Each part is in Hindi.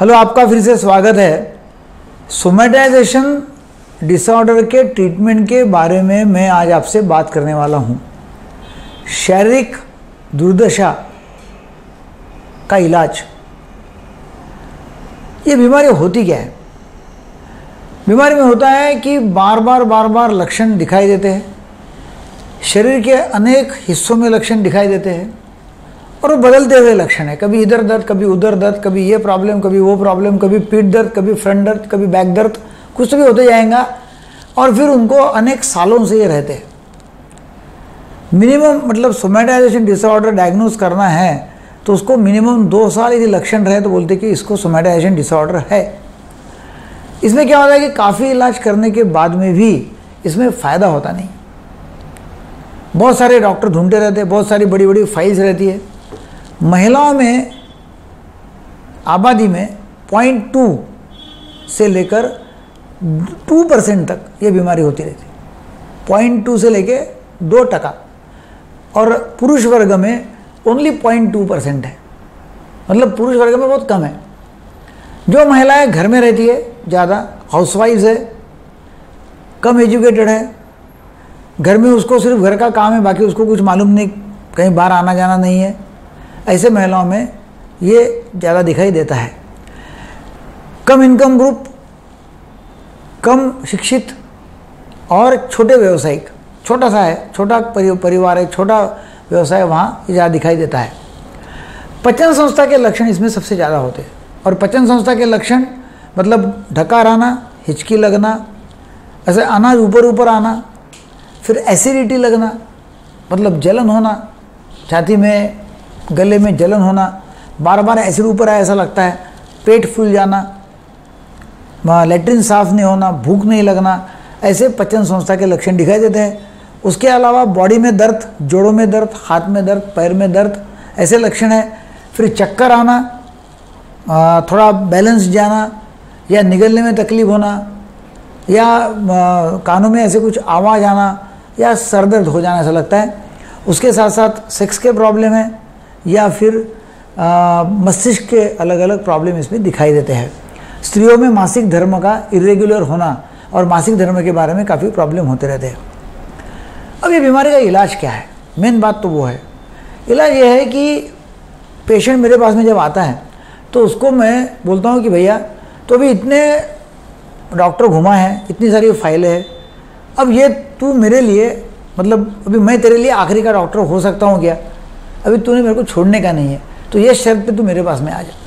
हेलो, आपका फिर से स्वागत है। सोमेटाइजेशन डिसऑर्डर के ट्रीटमेंट के बारे में मैं आज आपसे बात करने वाला हूँ। शारीरिक दुर्दशा का इलाज। ये बीमारी होती क्या है? बीमारी में होता है कि बार बार बार बार लक्षण दिखाई देते हैं। शरीर के अनेक हिस्सों में लक्षण दिखाई देते हैं। और वो बदलते हुए लक्षण है। कभी इधर दर्द, कभी उधर दर्द, कभी ये प्रॉब्लम कभी वो प्रॉब्लम कभी पीठ दर्द, कभी फ्रंट दर्द, कभी बैक दर्द, कुछ भी होते जाएगा और फिर उनको अनेक सालों से ये रहते हैं। मिनिमम मतलब सोमेटाइजेशन डिसऑर्डर डायग्नोज करना है तो उसको मिनिमम दो साल यदि लक्षण रहे तो बोलते कि इसको सोमेटाइजेशन डिसऑर्डर है। इसमें क्या होता है कि काफ़ी इलाज करने के बाद में भी इसमें फ़ायदा होता नहीं। बहुत सारे डॉक्टर ढूंढते रहते हैं, बहुत सारी बड़ी बड़ी फाइल्स रहती है। महिलाओं में, आबादी में पॉइंट टू से लेकर टू परसेंट तक ये बीमारी होती रहती पॉइंट टू से लेके दो टका। और पुरुष वर्ग में ओनली पॉइंट टू परसेंट है। मतलब पुरुष वर्ग में बहुत कम है। जो महिलाएँ घर में रहती है, ज़्यादा हाउसवाइफ है, कम एजुकेटेड है, घर में उसको सिर्फ़ घर का काम है, बाकी उसको कुछ मालूम नहीं, कहीं बाहर आना जाना नहीं है। ऐसे महिलाओं में ये ज़्यादा दिखाई देता है। कम इनकम ग्रुप, कम शिक्षित और छोटे व्यवसायिक, छोटा सा है, छोटा परिवार है, छोटा व्यवसाय वहाँ ज़्यादा दिखाई देता है। पचन संस्था के लक्षण इसमें सबसे ज़्यादा होते हैं। और पचन संस्था के लक्षण मतलब ढकार आना हिचकी लगना, ऐसे अनाज ऊपर ऊपर आना, फिर एसिडिटी लगना मतलब जलन होना, छाती में गले में जलन होना बार बार ऐसे ऊपर आया ऐसा लगता है, पेट फूल जाना लेटरिन साफ़ नहीं होना, भूख नहीं लगना, ऐसे पचन संस्था के लक्षण दिखाई देते हैं। उसके अलावा बॉडी में दर्द, जोड़ों में दर्द, हाथ में दर्द, पैर में दर्द, ऐसे लक्षण है। फिर चक्कर आना थोड़ा बैलेंस जाना, या निगलने में तकलीफ़ होना, या कानों में ऐसे कुछ आवाज़ आना, या सर दर्द हो जाना ऐसा लगता है। उसके साथ साथ सेक्स के प्रॉब्लम है या फिर मस्तिष्क के अलग अलग प्रॉब्लम इसमें दिखाई देते हैं। स्त्रियों में मासिक धर्म का इरेगुलर होना और मासिक धर्म के बारे में काफ़ी प्रॉब्लम होते रहते हैं। अब ये बीमारी का इलाज क्या है? मेन बात तो वो है। इलाज ये है कि पेशेंट मेरे पास में जब आता है तो उसको मैं बोलता हूँ कि भैया तो अभी इतने डॉक्टर घुमा है, इतनी सारी फाइलें हैं, अब ये तू मेरे लिए मतलब अभी मैं तेरे लिए आखिरी का डॉक्टर हो सकता हूँ क्या? अभी तूने मेरे को छोड़ने का नहीं है तो ये शर्त पे तू मेरे पास में आ जा।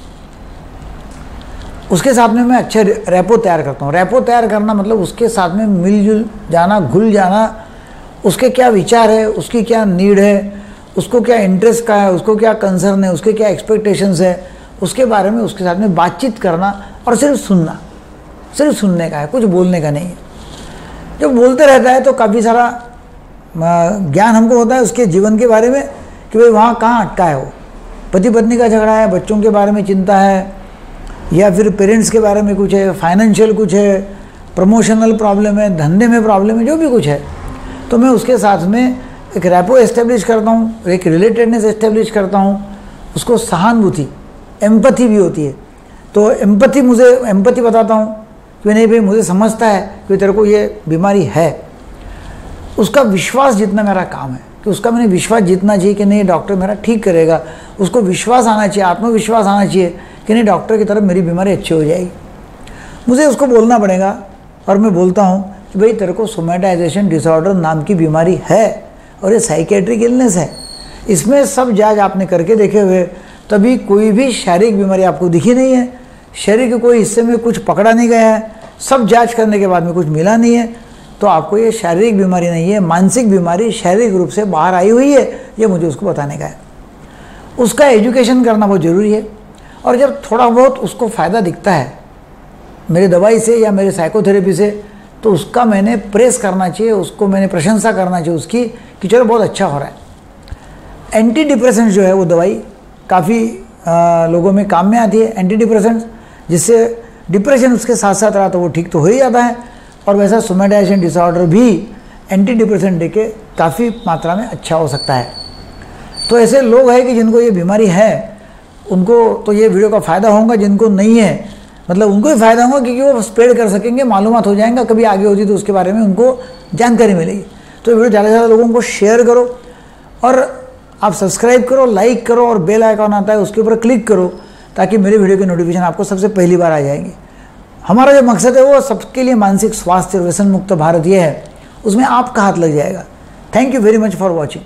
उसके साथ में मैं अच्छे रैपो तैयार करता हूँ। रैपो तैयार करना मतलब उसके साथ में मिलजुल जाना, घुल जाना, उसके क्या विचार है, उसकी क्या नीड है, उसको क्या इंटरेस्ट का है, उसको क्या कंसर्न है, उसके क्या एक्सपेक्टेशंस है, उसके बारे में उसके साथ में बातचीत करना और सिर्फ़ सुनना। सिर्फ़ सुनने का है, कुछ बोलने का नहीं है। जब बोलते रहता है तो काफ़ी सारा ज्ञान हमको होता है उसके जीवन के बारे में कि भाई वहाँ कहाँ अटका है वो? पति पत्नी का झगड़ा है, बच्चों के बारे में चिंता है, या फिर पेरेंट्स के बारे में कुछ है फाइनेंशियल कुछ है प्रमोशनल प्रॉब्लम है, धंधे में प्रॉब्लम है, जो भी कुछ है। तो मैं उसके साथ में एक रैपो इस्टेब्लिश करता हूँ, एक रिलेटेडनेस इस्टेब्लिश करता हूँ, उसको सहानुभूति एम्पथी भी होती है। तो एम्पथी मुझे एम्पथी बताता हूँ कि नहीं भाई, मुझे समझता है कि तेरे को ये बीमारी है। उसका विश्वास जितना मेरा काम है। कि उसका मैंने विश्वास जीतना चाहिए कि नहीं डॉक्टर मेरा ठीक करेगा। उसको विश्वास आना चाहिए, आत्मविश्वास आना चाहिए कि नहीं, डॉक्टर की तरफ़ मेरी बीमारी अच्छी हो जाएगी। मुझे उसको बोलना पड़ेगा और मैं बोलता हूँ कि भाई, तेरे को सोमेटाइजेशन डिसऑर्डर नाम की बीमारी है और ये साइकेट्रिक इलनेस है। इसमें सब जाँच आपने करके देखे हुए, तभी कोई भी शारीरिक बीमारी आपको दिखी नहीं है। शरीर के कोई हिस्से में कुछ पकड़ा नहीं गया है। सब जाँच करने के बाद में कुछ मिला नहीं है। तो आपको ये शारीरिक बीमारी नहीं है, मानसिक बीमारी शारीरिक रूप से बाहर आई हुई है, ये मुझे उसको बताने का है। उसका एजुकेशन करना बहुत ज़रूरी है और जब थोड़ा बहुत उसको फ़ायदा दिखता है, मेरी दवाई से या मेरे साइकोथेरेपी से तो उसका मैंने प्रेस करना चाहिए, उसको मैंने प्रशंसा करना चाहिए उसकी कि चलो बहुत अच्छा हो रहा है। एंटी डिप्रेसेंट जो है वो दवाई काफ़ी लोगों में काम में आती है एंटी डिप्रेसेंट जिससे डिप्रेशन उसके साथ साथ रहा तो वो ठीक तो हो ही जाता है। और वैसा सोमेटाइजेशन डिसऑर्डर भी एंटी डिप्रेशन दे के काफ़ी मात्रा में अच्छा हो सकता है। तो ऐसे लोग हैं कि जिनको ये बीमारी है, उनको तो ये वीडियो का फ़ायदा होगा, जिनको नहीं है मतलब उनको भी फ़ायदा होगा क्योंकि वो स्प्रेड कर सकेंगे मालूम हो जाएगा, कभी आगे होती तो उसके बारे में उनको जानकारी मिलेगी। तो वीडियो ज़्यादा से ज़्यादा लोगों को शेयर करो और आप सब्सक्राइब करो लाइक करो और बेल आइकॉन आता है उसके ऊपर क्लिक करो ताकि मेरे वीडियो की नोटिफिकेशन आपको सबसे पहली बार आ जाएँगे। हमारा जो मकसद है वो सबके लिए मानसिक स्वास्थ्य और व्यसन मुक्त भारत ये है। उसमें आपका हाथ लग जाएगा। Thank you very much for watching